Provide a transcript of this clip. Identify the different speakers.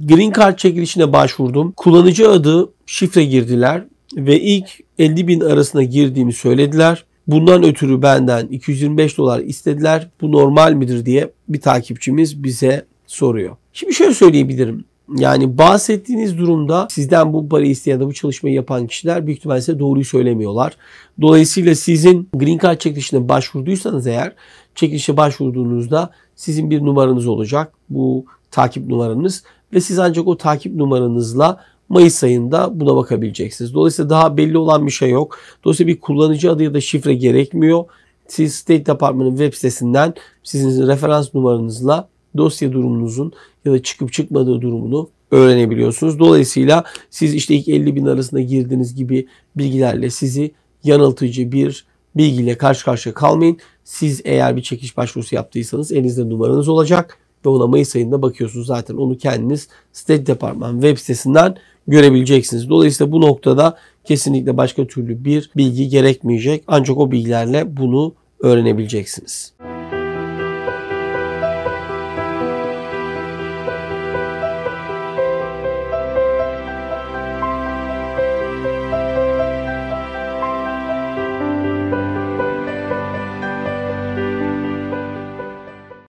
Speaker 1: Green Card çekilişine başvurdum. Kullanıcı adı şifre girdiler ve ilk 50 bin arasına girdiğimi söylediler. Bundan ötürü benden 225 dolar istediler. Bu normal midir diye bir takipçimiz bize soruyor. Şimdi şöyle söyleyebilirim. Yani bahsettiğiniz durumda sizden bu parayı isteyen da bu çalışmayı yapan kişiler büyük ihtimalle size doğruyu söylemiyorlar. Dolayısıyla sizin Green Card çekilişine başvurduysanız eğer çekilişe başvurduğunuzda sizin bir numaranız olacak. Bu takip numaranız ve siz ancak o takip numaranızla Mayıs ayında buna bakabileceksiniz. Dolayısıyla daha belli olan bir şey yok. Dolayısıyla bir kullanıcı adı ya da şifre gerekmiyor. Siz State Department'ın web sitesinden sizin referans numaranızla dosya durumunuzun ya da çıkıp çıkmadığı durumunu öğrenebiliyorsunuz. Dolayısıyla siz işte ilk 50 bin arasında girdiğiniz gibi bilgilerle sizi yanıltıcı bir bilgiyle karşı karşıya kalmayın. Siz eğer bir çekiş başvurusu yaptıysanız elinizde numaranız olacak ona Mayıs ayında bakıyorsunuz. Zaten onu kendiniz State Department web sitesinden görebileceksiniz. Dolayısıyla bu noktada kesinlikle başka türlü bir bilgi gerekmeyecek. Ancak o bilgilerle bunu öğrenebileceksiniz.